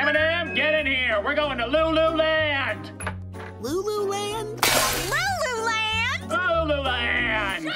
Eminem, get in here. We're going to Lululand. Lululand? Lululand! Lululand.